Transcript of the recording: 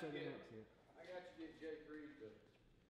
shut it. I got you, Jay Green.